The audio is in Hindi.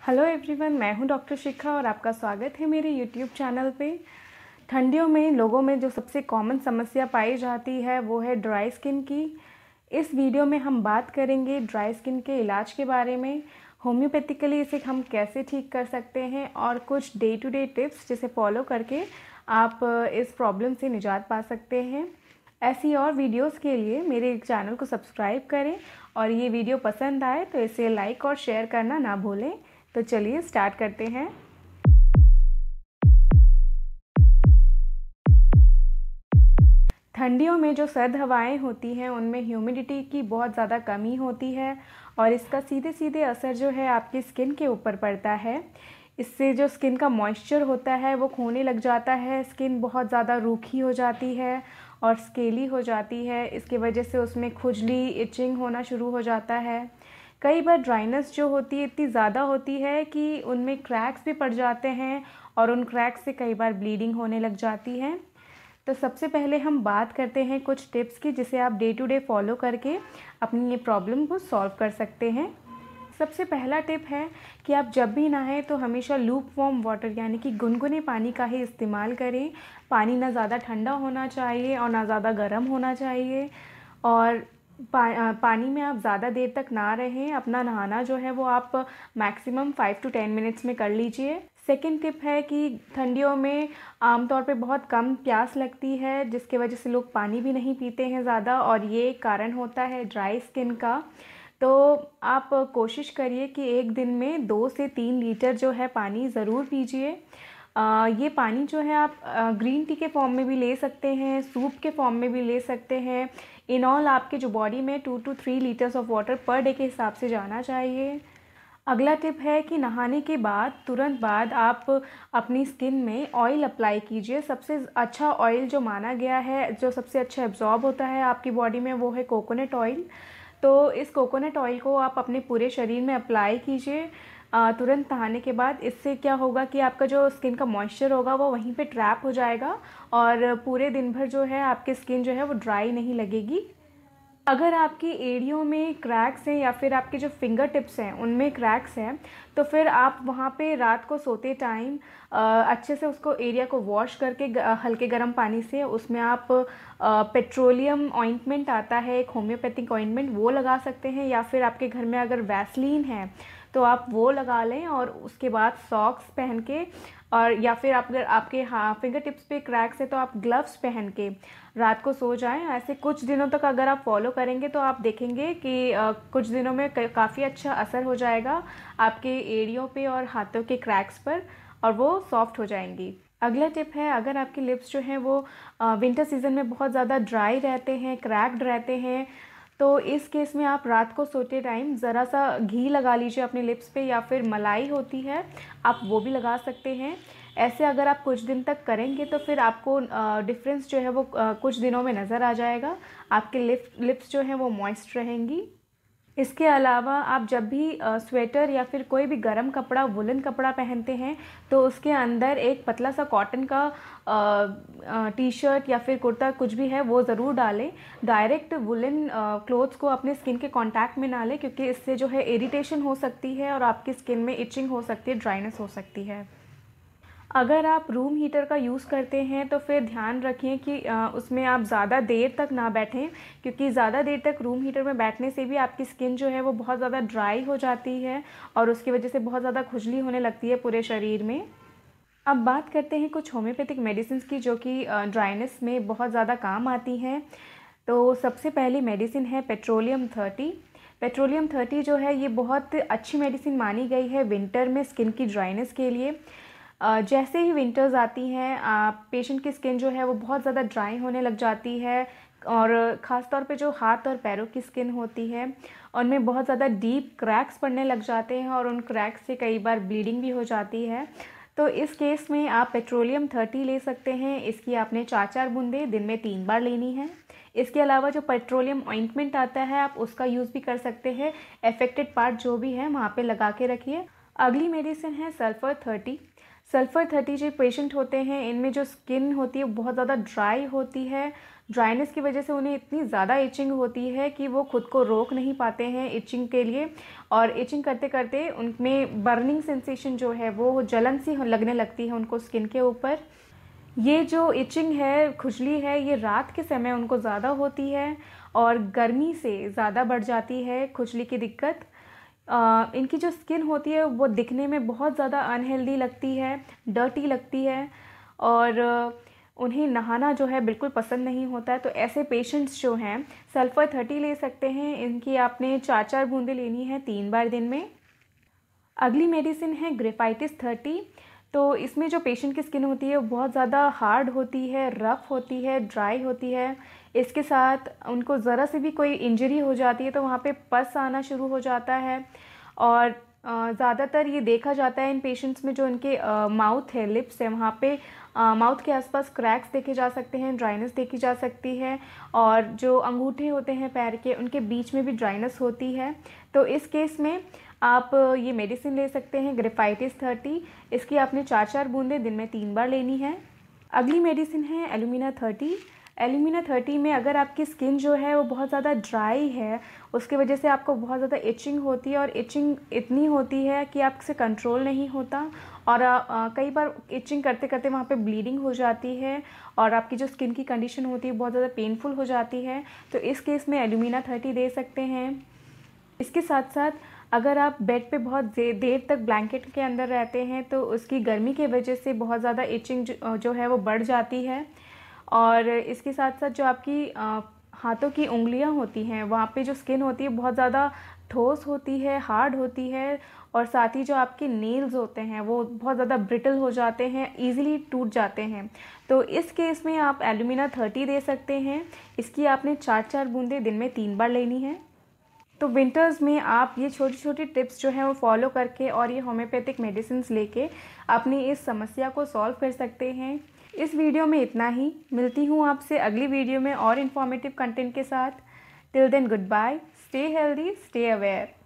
हेलो एवरीवन मैं हूँ डॉक्टर शिखा और आपका स्वागत है मेरे यूट्यूब चैनल पे। ठंडियों में, लोगों में जो सबसे कॉमन समस्या पाई जाती है, वो है ड्राई स्किन की। इस वीडियो में हम बात करेंगे ड्राई स्किन के इलाज के बारे में होम्योपैथिकली इसे हम कैसे ठीक कर सकते हैं और कुछ डे टू डे टिप्स जिसे फॉलो करके आप, इस प्रॉब्लम से निजात पा सकते हैं। ऐसी और वीडियोस के लिए मेरे चैनल को सब्सक्राइब करें और ये वीडियो पसंद आए तो इसे लाइक और शेयर करना ना भूलें। तो चलिए स्टार्ट करते हैं। ठंडियों में जो सर्द हवाएँ होती हैं, उनमें ह्यूमिडिटी की बहुत ज़्यादा कमी होती है और इसका सीधे सीधे असर जो है आपकी स्किन के ऊपर पड़ता है। इससे जो स्किन का मॉइस्चर होता है, वो खोने लग जाता है स्किन बहुत ज़्यादा रूखी हो जाती है और स्केली हो जाती है। इसकी वजह से उसमें खुजली इचिंग होना शुरू हो जाता है। कई बार ड्राइनेस जो होती है, इतनी ज़्यादा होती है कि उनमें क्रैक्स भी पड़ जाते हैं और उन क्रैक्स से कई बार ब्लीडिंग होने लग जाती है। तो सबसे पहले हम बात करते हैं कुछ टिप्स की, जिसे आप डे टू डे फॉलो करके अपनी ये प्रॉब्लम को सॉल्व कर सकते हैं। सबसे पहला टिप है कि आप जब भी नहाएँ तो हमेशा लूप वॉर्म वाटर यानी कि गुनगुने पानी का ही इस्तेमाल करें। पानी ना ज़्यादा ठंडा होना चाहिए और ना ज़्यादा गर्म होना चाहिए। और पा, पानी में आप ज़्यादा देर तक ना रहें अपना नहाना जो है वो आप maximum five to ten minutes में कर लीजिए। सेकेंड टिप है कि ठंडियों में आमतौर पे बहुत कम प्यास लगती है जिसके वजह से लोग पानी भी नहीं पीते हैं ज़्यादा और ये कारण होता है ड्राई स्किन का। तो आप कोशिश करिए कि एक दिन में दो से तीन लीटर जो है पानी ज़रूर पीजिए। ये पानी जो है आप ग्रीन टी के फॉर्म में भी ले सकते हैं, सूप के फॉर्म में भी ले सकते हैं। इन ऑल आपके जो बॉडी में two two three litres of water per day के हिसाब से जाना चाहिए। अगला टिप है कि नहाने के बाद, तुरंत बाद आप अपनी स्किन में ऑयल अप्लाई कीजिए। सबसे अच्छा ऑयल जो माना गया है, जो सबसे अच्छा एब्जॉर्ब होता है आपकी बॉडी में, वो है कोकोनट ऑयल तो इस कोकोनट ऑयल को आप अपने पूरे शरीर में अप्लाई कीजिए। तुरंत नहाने के बाद इससे क्या होगा कि आपका जो स्किन का मॉइस्चर होगा वो वहीं पे ट्रैप हो जाएगा और पूरे दिन भर जो है आपकी स्किन जो है वो ड्राई नहीं लगेगी। अगर आपकी एड़ियों में क्रैक्स हैं या फिर आपके जो फिंगर टिप्स हैं, उनमें क्रैक्स हैं तो फिर आप वहाँ पे रात को सोते टाइम अच्छे से उसको एरिया को वॉश करके हल्के गर्म पानी से उसमें आप पेट्रोलियम ऑइंटमेंट आता है, एक होम्योपैथिक ऑइंटमेंट वो लगा सकते हैं या फिर आपके घर में अगर वैसलीन है तो आप वो लगा लें और उसके बाद सॉक्स पहन के और या फिर आप अगर आपके हाँ फिंगर टिप्स पे क्रैक्स है तो आप ग्लव्स पहन के रात को सो जाएँ। ऐसे कुछ दिनों तक अगर आप फॉलो करेंगे तो आप देखेंगे कि आ, कुछ दिनों में काफ़ी अच्छा असर हो जाएगा आपके एड़ियों पे और हाथों के क्रैक्स पर और वो सॉफ्ट हो जाएँगी। अगला टिप है अगर आपके लिप्स जो हैं वो विंटर सीज़न में बहुत ज़्यादा ड्राई रहते हैं क्रैक्ड रहते हैं तो इस केस में आप रात को सोते टाइम ज़रा सा घी लगा लीजिए अपने लिप्स पे या फिर मलाई होती है, आप वो भी लगा सकते हैं। ऐसे अगर आप कुछ दिन तक करेंगे तो फिर आपको डिफरेंस जो है वो कुछ दिनों में नज़र आ जाएगा। आपके लिप, लिप्स जो हैं वो मॉइस्ट रहेंगी। इसके अलावा आप जब भी स्वेटर या फिर कोई भी गर्म कपड़ा वुलन कपड़ा पहनते हैं तो उसके अंदर एक पतला सा कॉटन का टी शर्ट या फिर कुर्ता कुछ भी है, वो ज़रूर डालें। डायरेक्ट वुलन क्लोथ्स को अपने स्किन के कांटेक्ट में ना लें, क्योंकि इससे जो है इरिटेशन हो सकती है और आपकी स्किन में इचिंग हो सकती है ड्राइनेस हो सकती है। अगर आप रूम हीटर का यूज़ करते हैं तो फिर ध्यान रखें कि उसमें आप ज़्यादा देर तक ना बैठें, क्योंकि ज़्यादा देर तक रूम हीटर में बैठने से भी आपकी स्किन जो है, वो बहुत ज़्यादा ड्राई हो जाती है और उसकी वजह से बहुत ज़्यादा खुजली होने लगती है पूरे शरीर में। अब बात करते हैं कुछ होम्योपैथिक मेडिसिन की, जो कि ड्राइनेस में बहुत ज़्यादा काम आती हैं। तो सबसे पहली मेडिसिन है पेट्रोलियम थर्टी पेट्रोलियम थर्टी जो है, ये बहुत अच्छी मेडिसिन मानी गई है विंटर में स्किन की ड्राइनेस के लिए। जैसे ही विंटर्स आती हैं पेशेंट की स्किन जो है वो बहुत ज़्यादा ड्राई होने लग जाती है और ख़ास तौर पे जो हाथ और पैरों की स्किन होती है, उनमें बहुत ज़्यादा डीप क्रैक्स पड़ने लग जाते हैं और उन क्रैक्स से कई बार ब्लीडिंग भी हो जाती है। तो इस केस में आप पेट्रोलियम थर्टी ले सकते हैं, इसकी आपने चार चार बूंदे दिन में तीन बार लेनी है। इसके अलावा जो पेट्रोलियम ऑइंटमेंट आता है, आप उसका यूज़ भी कर सकते हैं अफेक्टेड पार्ट जो भी है वहाँ पे लगा के रखिए। अगली मेडिसिन है सल्फ़र थर्टी सल्फ़र थर्टी जो पेशेंट होते हैं, इनमें जो स्किन होती है बहुत ज़्यादा ड्राई होती है। ड्राइनेस की वजह से उन्हें इतनी ज़्यादा इचिंग होती है कि वो खुद को रोक नहीं पाते हैं इचिंग के लिए। और इचिंग करते करते उनमें बर्निंग सेंसेशन जो है, वो जलन सी लगने लगती है उनको स्किन के ऊपर। ये जो इचिंग है, खुजली है, ये रात के समय उनको ज़्यादा होती है और गर्मी से ज़्यादा बढ़ जाती है खुजली की दिक्कत। इनकी जो स्किन होती है, वो दिखने में बहुत ज़्यादा अनहेल्दी लगती है, डर्टी लगती है और उन्हें नहाना जो है बिल्कुल पसंद नहीं होता है। तो ऐसे पेशेंट्स जो हैं, सल्फ़र थर्टी ले सकते हैं। इनकी आपने चार चार बूंदें लेनी है तीन बार दिन में। अगली मेडिसिन है ग्रेफाइटिस थर्टी। तो इसमें जो पेशेंट की स्किन होती है बहुत ज़्यादा हार्ड होती है, रफ़ होती है, ड्राई होती है। इसके साथ उनको ज़रा से भी कोई इंजरी हो जाती है तो वहाँ पे पस आना शुरू हो जाता है। और ज़्यादातर ये देखा जाता है इन पेशेंट्स में जो इनके माउथ है लिप्स है, वहाँ पे माउथ के आसपास क्रैक्स देखे जा सकते हैं ड्राइनेस देखी जा सकती है। और जो अंगूठे होते हैं पैर के, उनके बीच में भी ड्राइनेस होती है। तो इस केस में आप ये मेडिसिन ले सकते हैं ग्रेफाइटिस थर्टी इसकी आपने चार चार बूंदें दिन में तीन बार लेनी है। अगली मेडिसिन है एलुमिना थर्टी एल्यूमिना थर्टी में अगर आपकी स्किन जो है वो बहुत ज़्यादा ड्राई है उसकी वजह से आपको बहुत ज़्यादा इचिंग होती है और इचिंग इतनी होती है कि आपसे कंट्रोल नहीं होता और आ, कई बार इचिंग करते करते वहाँ पे ब्लीडिंग हो जाती है और आपकी जो स्किन की कंडीशन होती है बहुत ज़्यादा पेनफुल हो जाती है। तो इस केस में एल्यूमिना थर्टी दे सकते हैं। इसके साथ साथ अगर आप बेड पे बहुत देर तक ब्लैंकेट के अंदर रहते हैं तो उसकी गर्मी की वजह से बहुत ज़्यादा इचिंग जो है वो बढ़ जाती है। और इसके साथ साथ जो आपकी हाथों की उंगलियाँ होती हैं, वहाँ पे जो स्किन होती है, बहुत ज़्यादा ठोस होती है, हार्ड होती है और साथ ही जो आपके नेल्स होते हैं, वो बहुत ज़्यादा ब्रिटल हो जाते हैं, इजीली टूट जाते हैं। तो इस केस में आप एलुमिना थर्टी दे सकते हैं। इसकी आपने चार चार बूंदें दिन में तीन बार लेनी है। तो विंटर्स में आप ये छोटी छोटी टिप्स जो हैं, वो फॉलो करके और ये होम्योपैथिक मेडिसिन लेके अपनी इस समस्या को सॉल्व कर सकते हैं। इस वीडियो में इतना ही। मिलती हूँ आपसे अगली वीडियो में और इन्फॉर्मेटिव कंटेंट के साथ। Till then good bye stay healthy stay aware